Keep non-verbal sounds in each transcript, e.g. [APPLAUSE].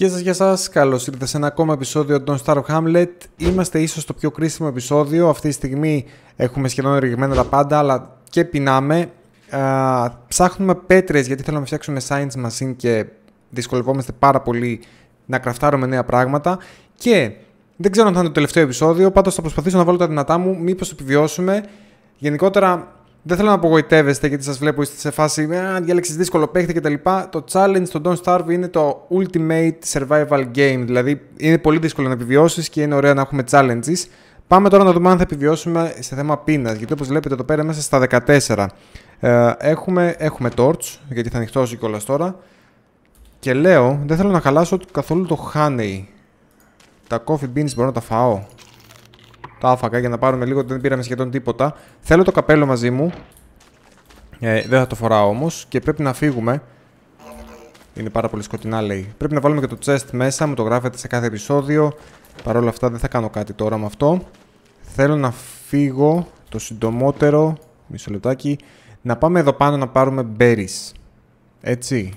Γεια σας, γεια σας. Καλώς ήρθατε σε ένα ακόμα επεισόδιο των Star of Hamlet. Είμαστε ίσως στο πιο κρίσιμο επεισόδιο. Αυτή τη στιγμή έχουμε σχεδόν ρηγμένα τα πάντα, αλλά και πεινάμε. Α, ψάχνουμε πέτρες γιατί θέλουμε να φτιάξουμε science machine και δυσκολευόμαστε πάρα πολύ να κραφτάρουμε νέα πράγματα. Και δεν ξέρω αν θα είναι το τελευταίο επεισόδιο, πάντως θα προσπαθήσω να βάλω τα δυνατά μου, μήπως επιβιώσουμε. Γενικότερα δεν θέλω να απογοητεύεστε γιατί σας βλέπω είστε σε φάση «Α, διάλεξες δύσκολο παίχτη κτλ. Το challenge στο Don't Starve είναι το ultimate survival game. Δηλαδή είναι πολύ δύσκολο να επιβιώσεις και είναι ωραίο να έχουμε challenges. Πάμε τώρα να δούμε αν θα επιβιώσουμε σε θέμα πείνας. Γιατί όπως βλέπετε εδώ πέρα μέσα στα 14 ε, έχουμε, έχουμε torch, γιατί θα ανοιχτώσει κιόλας τώρα. Και λέω, δεν θέλω να χαλάσω καθόλου το honey. Τα coffee beans μπορώ να τα φάω τα άφακα για να πάρουμε λίγο, δεν πήραμε σχεδόν τίποτα. Θέλω το καπέλο μαζί μου. Ε, δεν θα το φοράω όμως και πρέπει να φύγουμε. Είναι πάρα πολύ σκοτεινά λέει. Πρέπει να βάλουμε και το chest μέσα, μου το γράφετε σε κάθε επεισόδιο. Παρ' όλα αυτά δεν θα κάνω κάτι τώρα με αυτό. Θέλω να φύγω το συντομότερο, μισό λεπτάκι, να πάμε εδώ πάνω να πάρουμε berries. Έτσι.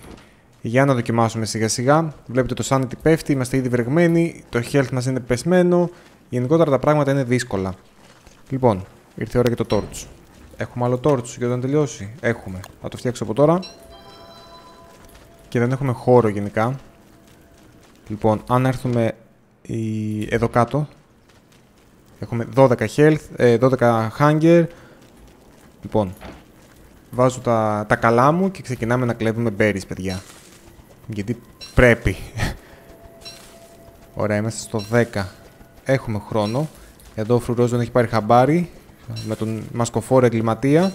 Για να δοκιμάσουμε σιγά σιγά. Βλέπετε το sanity πέφτει, είμαστε ήδη βρεγμένοι, το health μας είναι πεσμένο. Γενικότερα τα πράγματα είναι δύσκολα. Λοιπόν, ήρθε η ώρα για το torch. Έχουμε άλλο torch για να τελειώσει. Έχουμε. Θα το φτιάξω από τώρα. Και δεν έχουμε χώρο γενικά. Λοιπόν, αν έρθουμε εδώ κάτω. Έχουμε 12 health, 12 ε, hunger. Λοιπόν, βάζω τα, τα καλά μου και ξεκινάμε να κλέβουμε berries, παιδιά. Γιατί πρέπει. [LAUGHS] Ωραία, είμαστε στο 10 έχουμε χρόνο. Εδώ ο Φρουρός δεν έχει πάρει χαμπάρι με τον μασκοφόρο εγκληματία.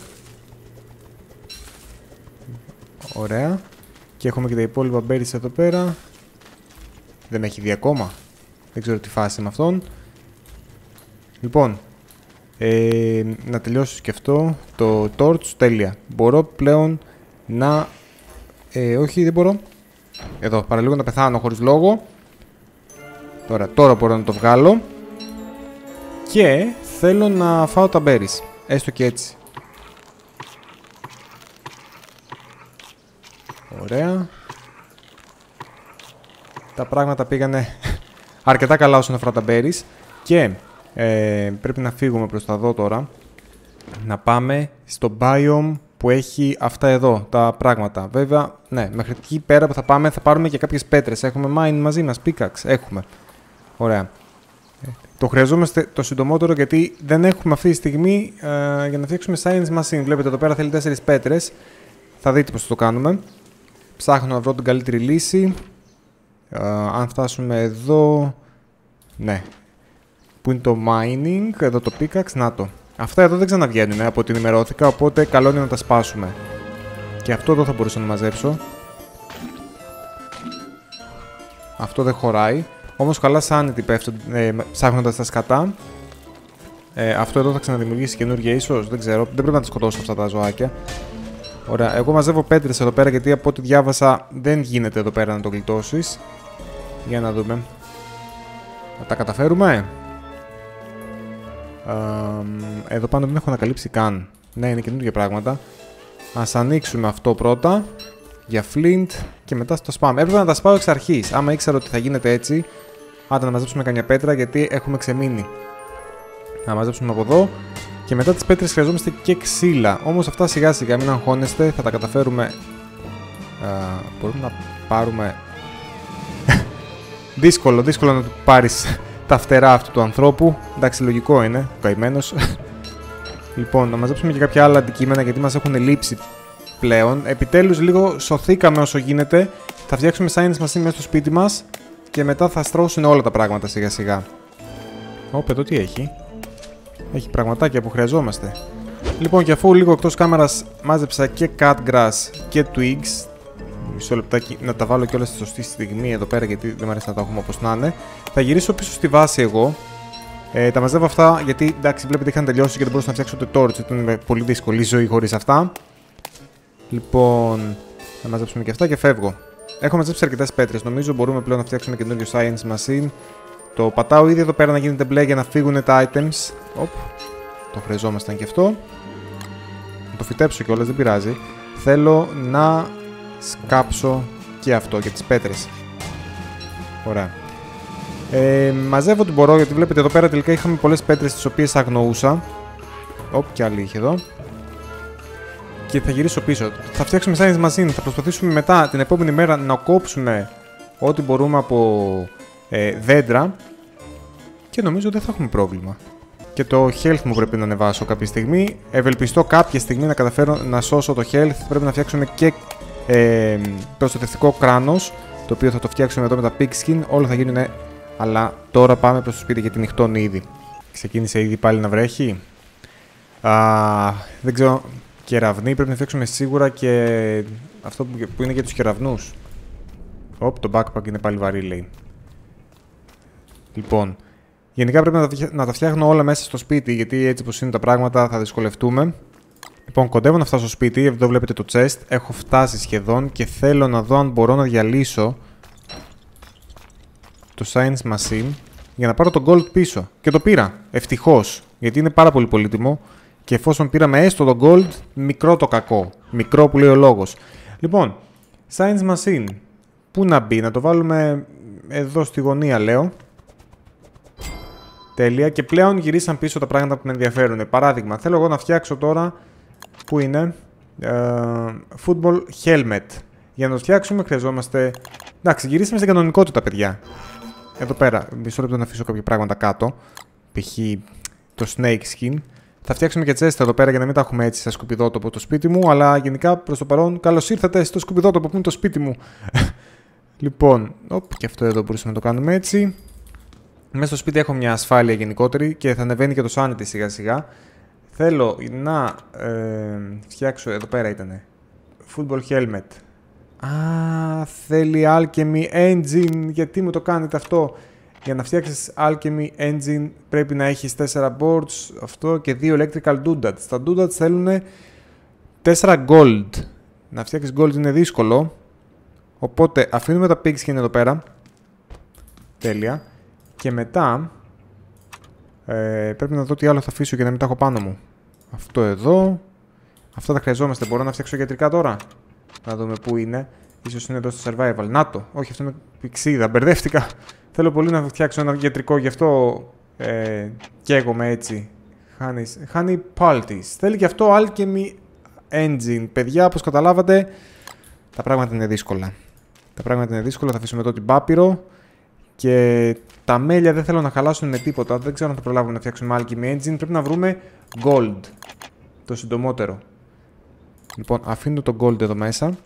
Ωραία. Και έχουμε και τα υπόλοιπα berries εδώ πέρα. Δεν έχει δει ακόμα. Δεν ξέρω τι φάση με αυτόν. Λοιπόν, ε, να τελειώσω και αυτό το torch, τέλεια. Μπορώ πλέον να... Ε, όχι, δεν μπορώ. Εδώ, παραλίγο να πεθάνω χωρίς λόγο. Τώρα, τώρα μπορώ να το βγάλω. Και θέλω να φάω τα berries. Έστω και έτσι. Ωραία. Τα πράγματα πήγανε [LAUGHS] αρκετά καλά όσον αφορά τα berries. Και ε, πρέπει να φύγουμε προς τα δω τώρα. Να πάμε στο biome που έχει αυτά εδώ τα πράγματα. Βέβαια, ναι, μέχρι εκεί πέρα που θα πάμε θα πάρουμε και κάποιες πέτρες. Έχουμε mine μαζί μας, pickaxe, έχουμε. Ωραία. Το χρειαζόμαστε το συντομότερο γιατί δεν έχουμε αυτή τη στιγμή ε, για να φτιάξουμε science machine. Βλέπετε εδώ πέρα θέλει 4 πέτρες. Θα δείτε πώς θα το κάνουμε. Ψάχνω να βρω την καλύτερη λύση. Ε, αν φτάσουμε εδώ... Ναι. Πού είναι το mining, εδώ το pickaxe, να το. Αυτά εδώ δεν ξαναβγαίνουν από την ημερώθηκα, οπότε καλό είναι να τα σπάσουμε. Και αυτό εδώ θα μπορούσα να μαζέψω. Αυτό δεν χωράει. Όμως καλά sanity πέφτουν ε, ψάχνοντας τα σκατά. Ε, αυτό εδώ θα ξαναδημιουργήσει καινούργια ίσως. Δεν ξέρω. Δεν πρέπει να τα σκοτώσω αυτά τα ζωάκια. Ωραία. Εγώ μαζεύω πέτρες εδώ πέρα γιατί από ό,τι διάβασα δεν γίνεται εδώ πέρα να το γλιτώσεις. Για να δούμε. Θα τα καταφέρουμε. Ε, εδώ πάνω δεν έχω ανακαλύψει καν. Ναι, είναι καινούργια πράγματα. Α ανοίξουμε αυτό πρώτα. Για flint και μετά στο spam. Έπρεπε να τα σπάω εξ αρχής. Άμα ήξερα ότι θα γίνεται έτσι, Άντε να μαζέψουμε καμιά πέτρα γιατί έχουμε ξεμείνει. Να μαζέψουμε από εδώ. Και μετά τις πέτρες χρειαζόμαστε και ξύλα. Όμως αυτά σιγά σιγά μην αγχώνεστε, θα τα καταφέρουμε. Α, μπορούμε να πάρουμε... [LAUGHS] δύσκολο, δύσκολο να του πάρεις τα φτερά αυτού του ανθρώπου. Εντάξει, λογικό είναι, ο καημένος. [LAUGHS] λοιπόν, να μαζέψουμε και κάποια άλλα αντικείμενα γιατί μας έχουν λείψει πλέον. Επιτέλους λίγο σωθήκαμε όσο γίνεται. Θα φτιάξουμε science machine μέσα στο σπίτι μας και μετά θα στρώσουν όλα τα πράγματα σιγά σιγά. Ω, εδώ τι έχει. Έχει πραγματάκια που χρειαζόμαστε. Λοιπόν, και αφού λίγο εκτός κάμερας μάζεψα και cut grass και twigs, μισό λεπτάκι να τα βάλω και όλα στη σωστή στιγμή εδώ πέρα γιατί δεν μου αρέσει να τα έχουμε όπως να είναι, θα γυρίσω πίσω στη βάση εγώ. Ε, τα μαζεύω αυτά γιατί εντάξει βλέπετε είχαν τελειώσει και δεν μπορούσα να φτιάξω το torch, ήταν πολύ δύσκολη ζωή χωρίς αυτά. Λοιπόν, θα μαζέψουμε και αυτά και φεύγω. Έχω μαζέψει αρκετές πέτρες. Νομίζω μπορούμε πλέον να φτιάξουμε καινούριο science machine. Το πατάω ήδη εδώ πέρα να γίνεται μπλε για να φύγουν τα items. Οπ. Το χρειαζόμασταν και αυτό. Να το φυτέψω κιόλας, δεν πειράζει. Θέλω να σκάψω και αυτό και τις πέτρες. Ωραία. Ε, μαζεύω ό,τι μπορώ γιατί βλέπετε εδώ πέρα τελικά είχαμε πολλές πέτρες τις οποίες αγνοούσα. Οπ, και άλλη είχε εδώ. Και θα γυρίσω πίσω. Θα φτιάξουμε science machine. Θα προσπαθήσουμε μετά την επόμενη μέρα να κόψουμε ό,τι μπορούμε από ε, δέντρα. Και νομίζω δεν θα έχουμε πρόβλημα. Και το health μου πρέπει να ανεβάσω κάποια στιγμή. Ευελπιστώ κάποια στιγμή να καταφέρω να σώσω το health. Πρέπει να φτιάξουμε και ε, προστατευτικό κράνος. Το οποίο θα το φτιάξουμε εδώ με τα pig skin. Όλα θα γίνουν. Αλλά τώρα πάμε προς το σπίτι γιατί νυχτώνει ήδη. Ξεκίνησε ήδη πάλι να βρέχει. Α, δεν ξέρω. Κεραυνοί πρέπει να φτιάξουμε σίγουρα και αυτό που είναι για τους κεραυνούς. Οπ, το backpack είναι πάλι βαρύ λέει. Λοιπόν, γενικά πρέπει να τα, να τα φτιάχνω όλα μέσα στο σπίτι γιατί έτσι πως είναι τα πράγματα θα δυσκολευτούμε. Λοιπόν, κοντεύω να φτάσω στο σπίτι, εδώ βλέπετε το chest, έχω φτάσει σχεδόν και θέλω να δω αν μπορώ να διαλύσω το science machine για να πάρω το gold πίσω. Και το πήρα, ευτυχώς, γιατί είναι πάρα πολύ πολύτιμο. Και εφόσον πήραμε έστω το gold, μικρό το κακό. Μικρό που λέει ο λόγος. Λοιπόν, Science Machine. Πού να μπει, να το βάλουμε εδώ στη γωνία λέω. Τέλεια. Και πλέον γυρίσαν πίσω τα πράγματα που με ενδιαφέρουν. Παράδειγμα, θέλω εγώ να φτιάξω τώρα. Πού είναι. Uh, football helmet. Για να το φτιάξουμε χρειαζόμαστε. Εντάξει, γυρίσαμε στην κανονικότητα, παιδιά. Εδώ πέρα. Μισό λεπτό να αφήσω κάποια πράγματα κάτω. Π.χ. το snake skin. Θα φτιάξουμε και τσέστα εδώ πέρα για να μην τα έχουμε έτσι σε σκουπιδότοπο το σπίτι μου. Αλλά γενικά προς το παρόν, καλώς ήρθατε στο σκουπιδότοπο που είναι το σπίτι μου. [LAUGHS] λοιπόν, οπ, και αυτό εδώ μπορούσαμε να το κάνουμε έτσι. Μέσα στο σπίτι έχω μια ασφάλεια γενικότερη και θα ανεβαίνει και το sanity σιγά σιγά. Θέλω να ε, φτιάξω, εδώ πέρα ήτανε, football helmet. Α, θέλει alchemy engine, γιατί μου το κάνετε αυτό; Για να φτιάξεις Alchemy Engine πρέπει να έχεις 4 boards αυτό και 2 electrical doodads. Τα doodads θέλουν 4 gold. Να φτιάξεις gold είναι δύσκολο. Οπότε αφήνουμε τα pigskin εδώ πέρα. Τέλεια. Και μετά ε, πρέπει να δω τι άλλο θα αφήσω για να μην τα έχω πάνω μου. Αυτό εδώ. Αυτά τα χρειαζόμαστε. Μπορώ να φτιάξω γιατρικά τώρα. Να δούμε πού είναι. Ίσως είναι εδώ στο survival. Να το. Όχι, αυτό είναι πηξίδα. Μπερδεύτηκα. Θέλω πολύ να φτιάξω ένα γιατρικό, γι' αυτό ε, καίγομαι έτσι. Honey Paltis. Θέλει και αυτό Alchemy Engine. Παιδιά, όπως καταλάβατε, τα πράγματα είναι δύσκολα. Τα πράγματα είναι δύσκολα. Θα αφήσουμε εδώ την Πάπυρο. Και τα μέλια δεν θέλω να χαλάσουν με τίποτα. Δεν ξέρω αν θα προλάβουμε να φτιάξουμε Alchemy Engine. Πρέπει να βρούμε Gold. Το συντομότερο. Λοιπόν, αφήνω το Gold εδώ μέσα.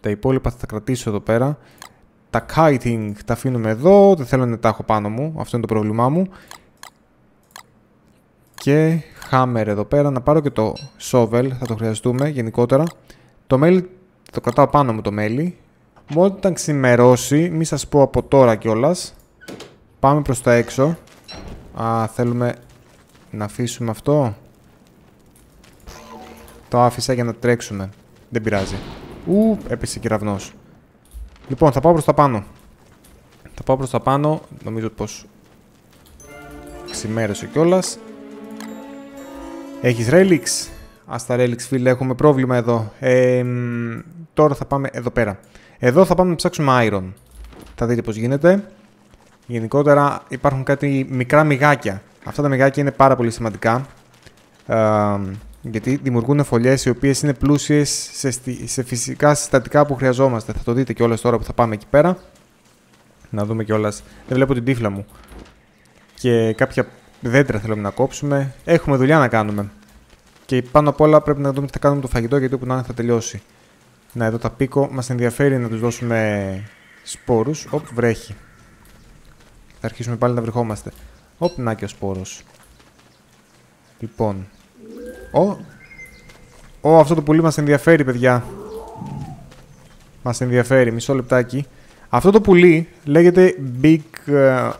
Τα υπόλοιπα θα τα κρατήσω εδώ πέρα. Τα kiting τα αφήνουμε εδώ, δεν θέλω να τα έχω πάνω μου, αυτό είναι το πρόβλημά μου. Και hammer εδώ πέρα, να πάρω και το shovel, θα το χρειαστούμε γενικότερα. Το μέλι, το κρατάω πάνω μου το μέλι. Μόνο όταν ξημερώσει, μη σας πω από τώρα κιόλας. Πάμε προς τα έξω. Α, θέλουμε να αφήσουμε αυτό. Το άφησα για να τρέξουμε. Δεν πειράζει. Ου, έπεσε κεραυνός. Λοιπόν, θα πάω προς τα πάνω. Θα πάω προς τα πάνω. Νομίζω πως ξημέρωσε κιόλας. Έχεις relics. Ας τα relics φίλε, έχουμε πρόβλημα εδώ. Ε, τώρα θα πάμε εδώ πέρα. Εδώ θα πάμε να ψάξουμε iron. Θα δείτε πώς γίνεται. Γενικότερα υπάρχουν κάτι μικρά μυγάκια. Αυτά τα μυγάκια είναι πάρα πολύ σημαντικά. Ε, γιατί δημιουργούν φωλιές οι οποίες είναι πλούσιες σε, σε φυσικά συστατικά που χρειαζόμαστε. Θα το δείτε κιόλας τώρα που θα πάμε εκεί πέρα. Να δούμε κιόλας. Δεν βλέπω την τύφλα μου. Και κάποια δέντρα θέλουμε να κόψουμε. Έχουμε δουλειά να κάνουμε. Και πάνω απ' όλα πρέπει να δούμε τι θα κάνουμε το φαγητό γιατί όπου να είναι θα τελειώσει. Να εδώ τα πίκο. Μας ενδιαφέρει να τους δώσουμε σπόρους. Οπ, βρέχει. Θα αρχίσουμε πάλι να βρεχόμαστε. Οπ, να και ο σπόρος. Λοιπόν, Ω, Ω, αυτό το πουλί μας ενδιαφέρει, παιδιά. Μας ενδιαφέρει, μισό λεπτάκι. Αυτό το πουλί λέγεται big ε,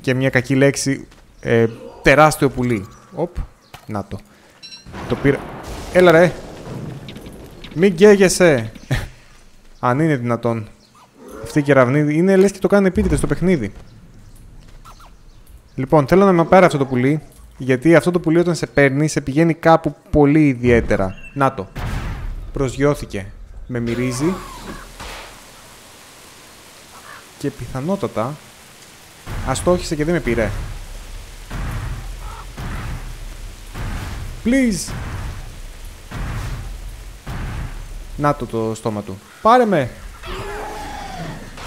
και μια κακή λέξη ε, τεράστιο πουλί. Οπ, να το. Το πήρα. Έλα ρε. Μην γκαίγεσαι. [LAUGHS] Αν είναι δυνατόν. Αυτή η κεραυνή είναι λες και το κάνει επίτηδες στο παιχνίδι. Λοιπόν, θέλω να με πάρει αυτό το πουλί. Γιατί αυτό το πουλί όταν σε παίρνει, σε πηγαίνει κάπου πολύ ιδιαίτερα. Να το. Προσγειώθηκε. Με μυρίζει. Και πιθανότατα αστόχησε και δεν με πήρε. Please! Να το το στόμα του. Πάρε με!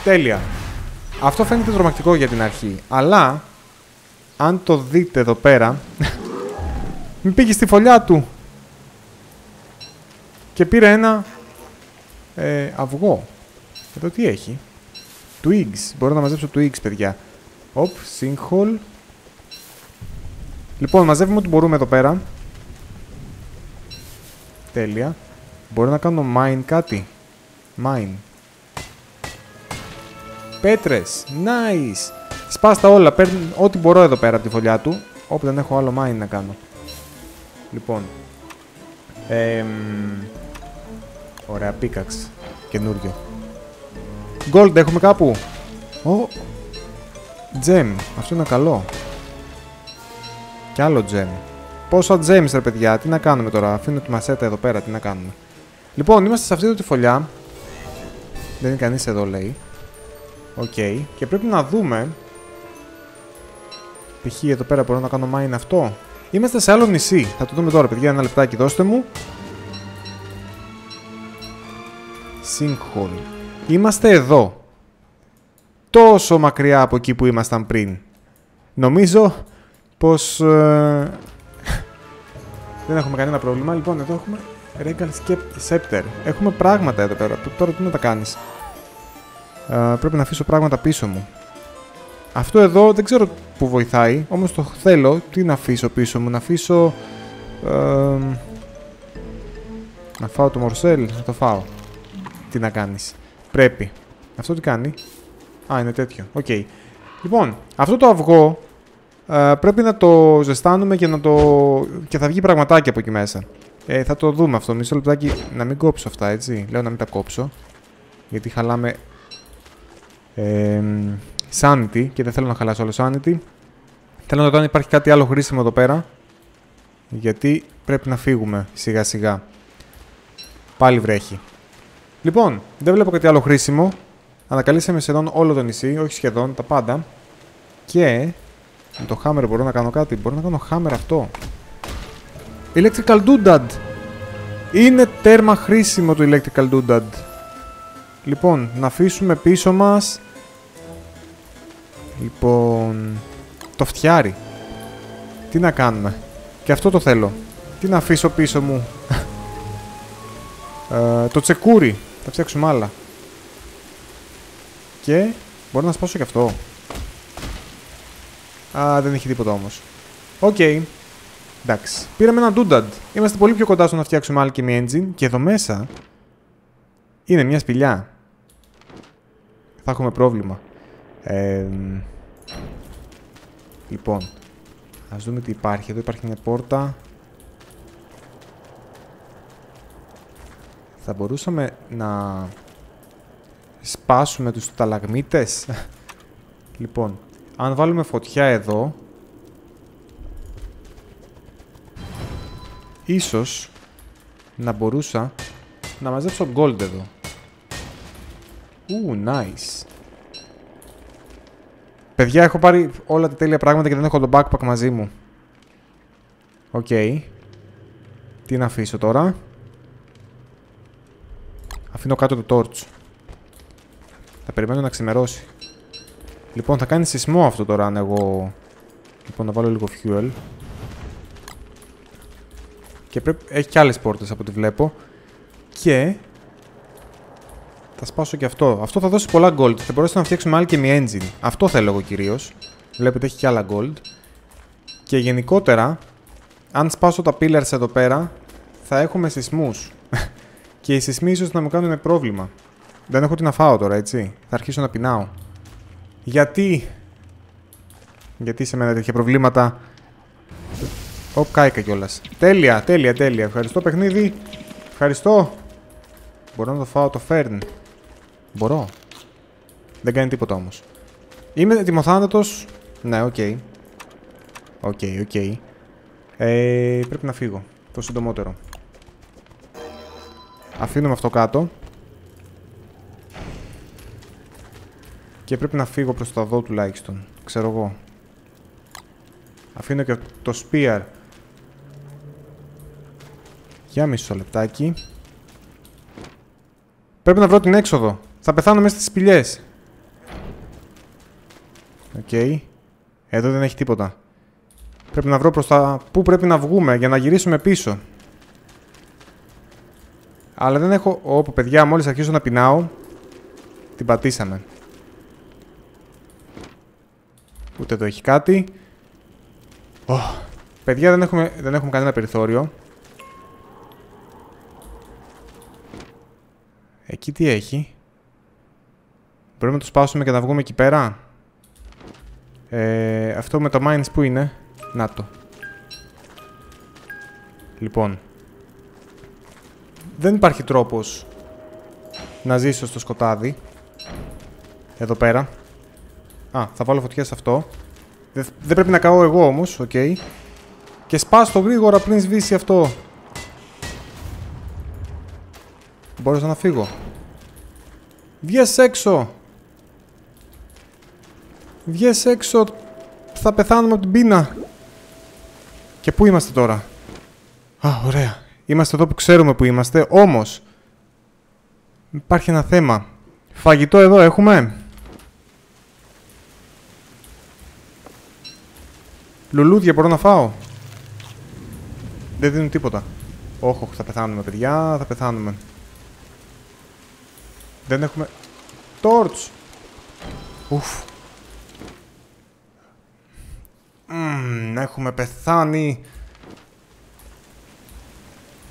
Τέλεια. Αυτό φαίνεται τρομακτικό για την αρχή. Αλλά, αν το δείτε εδώ πέρα... μην πήγε στη φωλιά του. Και πήρε ένα ε, αυγό. Εδώ τι έχει; Twigs. Μπορώ να μαζέψω twigs, παιδιά. Οπ, sinkhole. Λοιπόν, μαζεύουμε ό,τι μπορούμε εδώ πέρα. Τέλεια. Μπορώ να κάνω mine κάτι. Mine. Πέτρες. Nice. Σπάστα όλα. Παίρνω ό,τι μπορώ εδώ πέρα από τη φωλιά του. Όπου δεν έχω άλλο mine να κάνω. Λοιπόν. Ε, ωραία, πίκαξ. Καινούριο. Gold έχουμε κάπου; Ω. Gem. Αυτό είναι καλό. Κι άλλο gem. Πόσα gems ρε παιδιά. Τι να κάνουμε τώρα. Αφήνω τη μασέτα εδώ πέρα. Τι να κάνουμε. Λοιπόν, είμαστε σε αυτή εδώ τη φωλιά. Δεν είναι κανείς εδώ λέει. OK. Okay. Και πρέπει να δούμε... Π.χ. εδώ πέρα μπορώ να κάνω mine αυτό. Είμαστε σε άλλο νησί. Θα το δούμε τώρα, παιδιά. Ένα λεπτάκι, δώστε μου. Sinkhole. Είμαστε εδώ. Τόσο μακριά από εκεί που ήμασταν πριν. Νομίζω πως... Ε... [LAUGHS] δεν έχουμε κανένα πρόβλημα. Λοιπόν, εδώ έχουμε Regal Scepter. Έχουμε πράγματα εδώ πέρα. Τώρα τι να τα κάνεις; Ε, πρέπει να αφήσω πράγματα πίσω μου. Αυτό εδώ δεν ξέρω που βοηθάει, όμως το θέλω. Τι να αφήσω πίσω μου, να αφήσω... Ε, να φάω το morsel, να το φάω. Τι να κάνεις. Πρέπει. Αυτό τι κάνει. Α, είναι τέτοιο. OK. Okay. Λοιπόν, αυτό το αυγό ε, πρέπει να το ζεστάνουμε και, να το... και θα βγει πραγματάκι από εκεί μέσα. Ε, θα το δούμε αυτό. Μισό λεπτάκι να μην κόψω αυτά, έτσι. Λέω να μην τα κόψω. Γιατί χαλάμε ε, sanity και δεν θέλω να χαλάσω άλλο sanity. Θέλω να δω αν υπάρχει κάτι άλλο χρήσιμο εδώ πέρα. Γιατί πρέπει να φύγουμε σιγά σιγά. Πάλι βρέχει. Λοιπόν, δεν βλέπω κάτι άλλο χρήσιμο. Ανακαλύψαμε σχεδόν όλο το νησί, όχι σχεδόν, τα πάντα. Και με το hammer μπορώ να κάνω κάτι. Μπορώ να κάνω hammer αυτό. Electrical Doodad. Είναι τέρμα χρήσιμο το Electrical Doodad. Λοιπόν, να αφήσουμε πίσω μας... Λοιπόν... Το φτιάρι. Τι να κάνουμε; Και αυτό το θέλω. Τι να αφήσω πίσω μου; ε, το τσεκούρι. Θα φτιάξουμε άλλα. Και μπορώ να σπάσω και αυτό. Α, δεν έχει τίποτα όμως. OK. Okay. Εντάξει. Πήραμε ένα Doodad. Είμαστε πολύ πιο κοντά στο να φτιάξουμε Alchemy Engine. Και εδώ μέσα είναι μια σπηλιά. Θα έχουμε πρόβλημα. Ε, λοιπόν. Ας δούμε τι υπάρχει. Εδώ υπάρχει μια πόρτα. Θα μπορούσαμε να σπάσουμε τους ταλαγμίτες; [LAUGHS] λοιπόν, αν βάλουμε φωτιά εδώ, ίσως να μπορούσα να μαζέψω gold εδώ. Ου, nice. Παιδιά, έχω πάρει όλα τα τέλεια πράγματα και δεν έχω το backpack μαζί μου. Οκ. Τι να αφήσω τώρα; Αφήνω κάτω το torch. Θα περιμένω να ξημερώσει. Λοιπόν, θα κάνει σεισμό αυτό τώρα αν εγώ... Λοιπόν, να βάλω λίγο fuel. Και πρέπει... Έχει και άλλες πόρτες από ό,τι βλέπω. Και... Θα σπάσω και αυτό. Αυτό θα δώσει πολλά gold. Θα μπορέσουμε να φτιάξουμε Alchemy Engine. Αυτό θέλω εγώ κυρίως. Βλέπετε έχει και άλλα gold. Και γενικότερα, αν σπάσω τα pillars εδώ πέρα, θα έχουμε σεισμούς. [LAUGHS] και οι σεισμοί ίσως να μου κάνουν πρόβλημα. Δεν έχω τι να φάω τώρα, έτσι. Θα αρχίσω να πεινάω. Γιατί... Γιατί σε μένα τέτοια προβλήματα... Οπ, κάηκα κιόλας. Τέλεια, τέλεια, τέλεια. Ευχαριστώ παιχνίδι. Ευχαριστώ. Μπορώ να το φάω το Fern. Μπορώ. Δεν κάνει τίποτα όμως. Είμαι ετοιμοθάνατος. Ναι, OK. Okay. OK, okay, OK. Okay. Ε, πρέπει να φύγω. Το συντομότερο. Αφήνουμε αυτό κάτω. Και πρέπει να φύγω προς τα δω τουλάχιστον. Ξέρω εγώ. Αφήνω και το spear. Για μισό λεπτάκι. Πρέπει να βρω την έξοδο. Θα πεθάνω μέσα στις σπηλιές. Οκ. Εδώ δεν έχει τίποτα. Πρέπει να βρω προς τα... Πού πρέπει να βγούμε για να γυρίσουμε πίσω. Αλλά δεν έχω... Ωπω παιδιά, μόλις αρχίσω να πεινάω. Την πατήσαμε. Ούτε εδώ έχει κάτι. Oh. Παιδιά, δεν έχουμε, δεν έχουμε κανένα περιθώριο. Εκεί τι έχει; Μπορούμε να το σπάσουμε και να βγούμε εκεί πέρα. Ε, αυτό με το mines που είναι. Να το. Λοιπόν. Δεν υπάρχει τρόπος να ζήσω στο σκοτάδι. Εδώ πέρα. Α, θα βάλω φωτιά σε αυτό. Δεν, δεν πρέπει να καώ εγώ όμως, OK. Okay. Και σπάστο γρήγορα πριν σβήσει αυτό. Μπορούσα να φύγω. Βγες έξω! Βγες έξω! Θα πεθάνουμε από την πείνα! Και πού είμαστε τώρα; Α, ωραία. Είμαστε εδώ που ξέρουμε που είμαστε, όμως... Υπάρχει ένα θέμα. Φαγητό εδώ έχουμε; Λουλούδια μπορώ να φάω; Δεν δίνουν τίποτα. Όχι, θα πεθάνουμε παιδιά, θα πεθάνουμε. Δεν έχουμε... Τόρτς! Ουφ. Μμμ, έχουμε πεθάνει.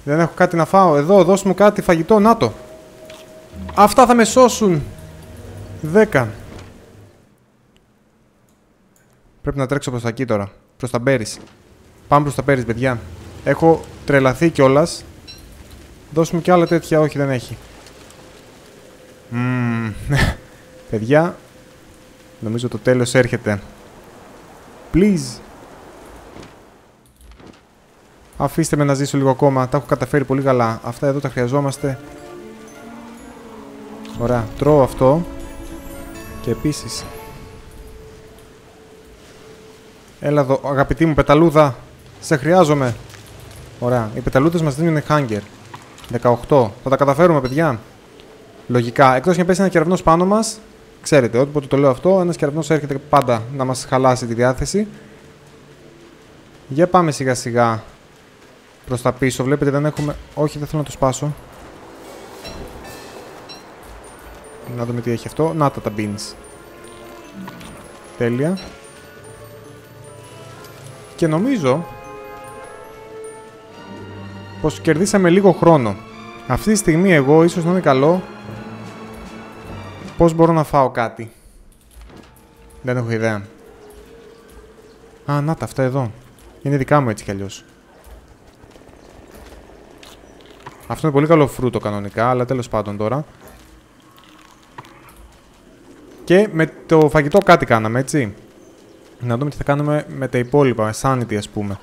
Δεν έχω κάτι να φάω. Εδώ, δώσ' μου κάτι φαγητό. Να το. Αυτά θα με σώσουν. Δέκα. Πρέπει να τρέξω προς τα εκεί τώρα. Προς τα Μπέρις. Πάμε προς τα Μπέρις, παιδιά. Έχω τρελαθεί κιόλας. Δώσ' μου κι άλλα τέτοια. Όχι, δεν έχει. Mm. [LAUGHS] παιδιά, νομίζω το τέλος έρχεται. Please. Αφήστε με να ζήσω λίγο ακόμα. Τα έχω καταφέρει πολύ καλά. Αυτά εδώ τα χρειαζόμαστε. Ωραία. Τρώω αυτό. Και επίσης... Έλα εδώ, αγαπητή μου πεταλούδα. Σε χρειάζομαι. Ωραία. Οι πεταλούδες μας δίνουν hunger. 18. Θα τα καταφέρουμε, παιδιά. Λογικά. Εκτός και πέσει ένα κεραυνός πάνω μας. Ξέρετε, όποτε το λέω αυτό, ένας κεραυνός έρχεται πάντα να μας χαλάσει τη διάθεση. Για πάμε σιγά σιγά προς τα πίσω. Βλέπετε δεν έχουμε... Όχι, δεν θέλω να το σπάσω. Να δούμε τι έχει αυτό. Να τα τα beans. Τέλεια. Και νομίζω πως κερδίσαμε λίγο χρόνο. Αυτή τη στιγμή εγώ ίσως να είναι καλό πώς μπορώ να φάω κάτι. Δεν έχω ιδέα. Α, να τα αυτά εδώ. Είναι δικά μου έτσι κι αλλιώς. Αυτό είναι πολύ καλό φρούτο κανονικά, αλλά τέλος πάντων τώρα. Και με το φαγητό κάτι κάναμε, έτσι. Να δούμε τι θα κάνουμε με τα υπόλοιπα, sanity ας πούμε.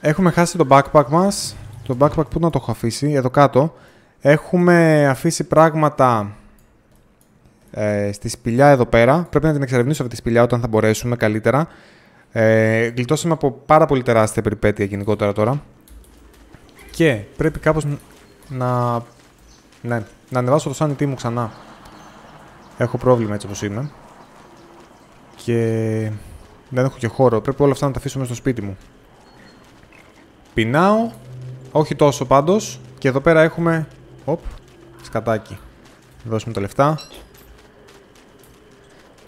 Έχουμε χάσει το backpack μας. Το backpack που να το έχω αφήσει, εδώ κάτω. Έχουμε αφήσει πράγματα ε, στη σπηλιά εδώ πέρα. Πρέπει να την εξερευνήσω αυτή τη σπηλιά όταν θα μπορέσουμε καλύτερα. Ε, γλιτώσαμε από πάρα πολύ τεράστια περιπέτεια γενικότερα τώρα. Και πρέπει κάπως να... Ναι, να ανεβάσω το sanity μου ξανά. Έχω πρόβλημα έτσι όπως είμαι. Και δεν έχω και χώρο. Πρέπει όλα αυτά να τα αφήσω μέσα στο σπίτι μου. Πεινάω. Όχι τόσο πάντως. Και εδώ πέρα έχουμε... Οπ, σκατάκι. Δώσουμε τα λεφτά.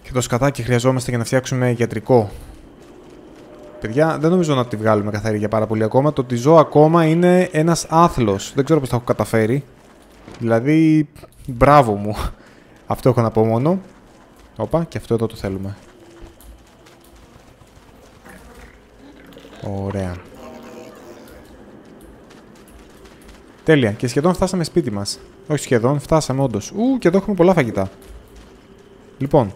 Και το σκατάκι χρειαζόμαστε για να φτιάξουμε γιατρικό. Παιδιά, δεν νομίζω να τη βγάλουμε καθαρή για πάρα πολύ ακόμα. Το ότι ζω ακόμα είναι ένας άθλος. Δεν ξέρω πώς θα έχω καταφέρει. Δηλαδή, μπράβο μου. [LAUGHS] Αυτό έχω να πω μόνο. Όπα, και αυτό εδώ το θέλουμε. Ωραία. Τέλεια. Και σχεδόν φτάσαμε σπίτι μας. Όχι σχεδόν, φτάσαμε όντως. Ου, και εδώ έχουμε πολλά φαγητά. Λοιπόν,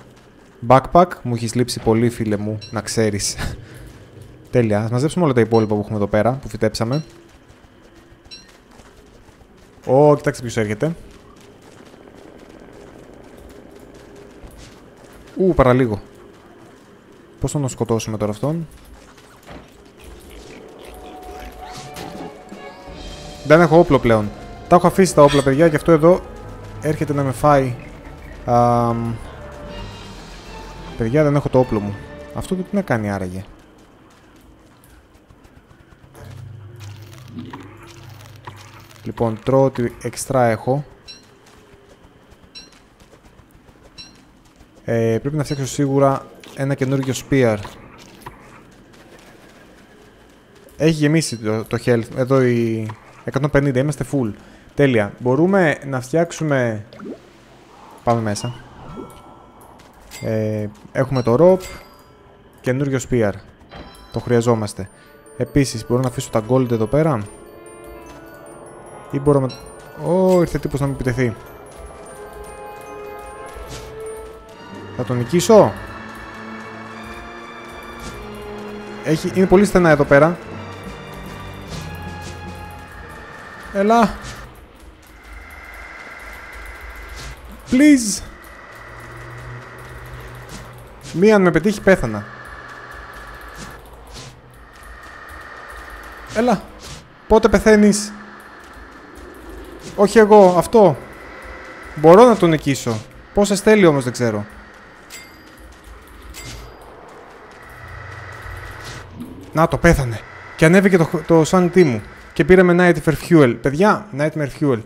backpack, μου έχεις λείψει πολύ φίλε μου, να ξέρεις. Τέλεια. Ας μαζέψουμε όλα τα υπόλοιπα που έχουμε εδώ πέρα, που φυτέψαμε. Ω, κοιτάξτε ποιος έρχεται. Ου, παραλίγο. Πώς θα τον σκοτώσουμε τώρα αυτόν; Δεν έχω όπλο πλέον. Τα έχω αφήσει τα όπλα, παιδιά, και αυτό εδώ έρχεται να με φάει. Α, παιδιά, δεν έχω το όπλο μου. Αυτό το τι να κάνει άραγε. Λοιπόν, τρώω ότι εξτρά έχω. Ε, πρέπει να φτιάξω σίγουρα ένα καινούργιο spear. Έχει γεμίσει το, το health. Εδώ η 150, είμαστε full. Τέλεια. Μπορούμε να φτιάξουμε... Πάμε μέσα. Ε, έχουμε το rope. Καινούριο spear. Το χρειαζόμαστε. Επίσης, μπορώ να αφήσω τα gold εδώ πέρα; Ή μπορώ να... Ω, ήρθε τύπος να με επιτεθεί. Θα τον νικήσω; Έχει... Είναι πολύ στενά εδώ πέρα. Έλα. Please. Μία αν με πετύχει πέθανα. Έλα. Πότε πεθαίνεις; Όχι εγώ, αυτό. Μπορώ να τον νικήσω. Πόσα στέλνει όμως δεν ξέρω. Να το πέθανε. Και ανέβηκε το, το sanity μου. Και πήραμε Nightmare Fuel. Παιδιά, Nightmare Fuel.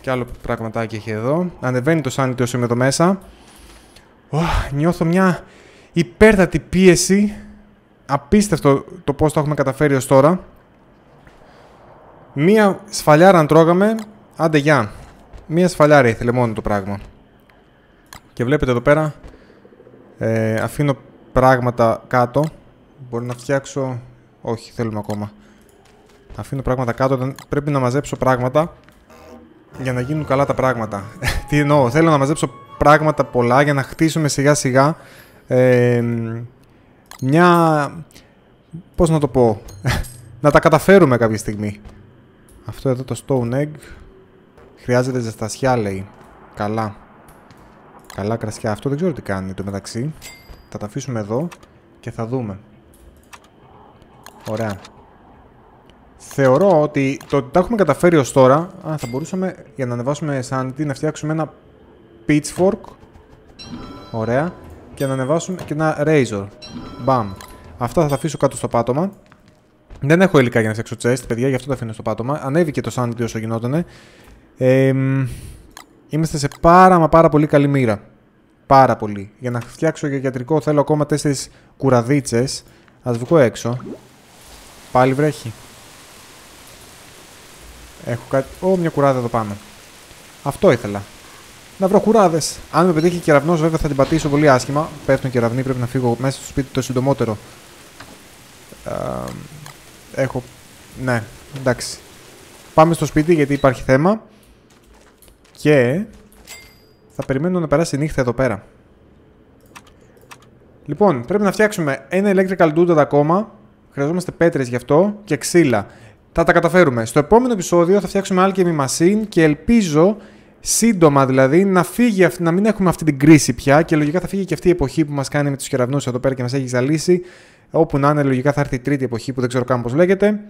Και άλλο πραγματάκι έχει εδώ. Ανεβαίνει το sanity όσο είμαι εδώ μέσα. Νιώθω μια υπέρτατη πίεση. Απίστευτο το πώς το έχουμε καταφέρει ως τώρα. Μία σφαλιάρα αν τρώγαμε, άντε γεια. Μία σφαλιάρα ήθελε μόνο το πράγμα. Και βλέπετε εδώ πέρα, ε, αφήνω πράγματα κάτω. Μπορώ να φτιάξω... Όχι, θέλουμε ακόμα. Αφήνω πράγματα κάτω, πρέπει να μαζέψω πράγματα για να γίνουν καλά τα πράγματα. [LAUGHS] Τι εννοώ, θέλω να μαζέψω πράγματα πολλά για να χτίσουμε σιγά σιγά ε, μια... Πώς να το πω... [LAUGHS] να τα καταφέρουμε κάποια στιγμή. Αυτό εδώ το stone egg χρειάζεται ζεστασιά λέει. Καλά. Καλά κρασιά. Αυτό δεν ξέρω τι κάνει το μεταξύ. Θα τα αφήσουμε εδώ και θα δούμε. Ωραία. Θεωρώ ότι το ότι τα έχουμε καταφέρει ως τώρα... Α, θα μπορούσαμε για να ανεβάσουμε sanity να φτιάξουμε ένα pitchfork. Ωραία. Και να ανεβάσουμε και ένα razor. Μπαμ. Αυτά θα τα αφήσω κάτω στο πάτωμα. Δεν έχω υλικά για να φτιάξω chest, παιδιά, γι' αυτό το αφήνω στο πάτωμα. Ανέβηκε το sanity όσο γινότανε. Ε, είμαστε σε πάρα μα πάρα πολύ καλή μοίρα. Πάρα πολύ. Για να φτιάξω για γιατρικό θέλω ακόμα τέσσερις κουραδίτσες. Α βγω έξω. Πάλι βρέχει. Έχω κάτι. Ω, μια κουράδα εδώ πάνω. Αυτό ήθελα. Να βρω κουράδες. Αν με πετύχει κεραυνός, βέβαια θα την πατήσω πολύ άσχημα. Πέφτουν κεραυνοί, πρέπει να φύγω μέσα στο σπίτι το συντομότερο. Έχω... Ναι, εντάξει. Πάμε στο σπίτι γιατί υπάρχει θέμα. Και... Θα περιμένω να περάσει η νύχτα εδώ πέρα. Λοιπόν, πρέπει να φτιάξουμε ένα electrical dude ακόμα. Χρειαζόμαστε πέτρες γι' αυτό και ξύλα. Θα τα καταφέρουμε. Στο επόμενο επεισόδιο θα φτιάξουμε alchemy machine και ελπίζω σύντομα δηλαδή να φύγει, να μην έχουμε αυτή την κρίση πια και λογικά θα φύγει και αυτή η εποχή που μας κάνει με τους κεραυνούς εδώ πέρα και μας έχει ζαλίσει Όπου να είναι, λογικά θα έρθει η τρίτη εποχή που δεν ξέρω καν πώς λέγεται.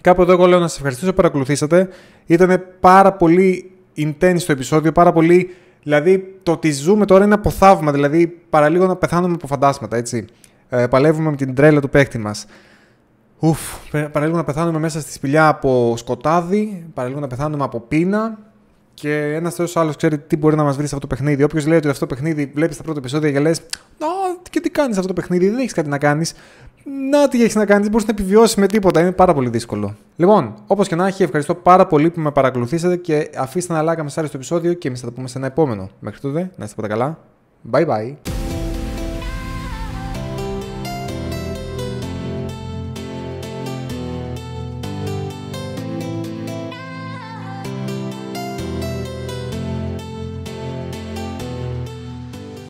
Κάπου εδώ εγώ λέω να σας ευχαριστήσω που παρακολουθήσατε. Ήταν πάρα πολύ intense το επεισόδιο, πάρα πολύ. Δηλαδή το ότι ζούμε τώρα είναι από θαύμα. Δηλαδή παραλίγο να πεθάνουμε από φαντάσματα, έτσι. Ε, παλεύουμε με την τρέλα του παίκτη μας. Ουφ, παραλίγο να πεθάνουμε μέσα στη σπηλιά από σκοτάδι, παραλίγο να πεθάνουμε από πείνα. Και ένας τόσο άλλος ξέρει τι μπορεί να μας βρει σε αυτό το παιχνίδι. Όποιος λέει ότι αυτό το παιχνίδι βλέπεις τα πρώτα επεισόδια και λες: και τι κάνεις αυτό το παιχνίδι, δεν έχεις κάτι να κάνεις. Να τι έχεις να κάνεις, δεν μπορείς να επιβιώσεις με τίποτα. Είναι πάρα πολύ δύσκολο. Λοιπόν, όπως και να έχει, ευχαριστώ πάρα πολύ που με παρακολουθήσατε και αφήστε ένα like αν σας άρεσε το επεισόδιο και εμείς θα τα πούμε σε ένα επόμενο. Μέχρι τότε, να είστε πάντα καλά. Bye bye.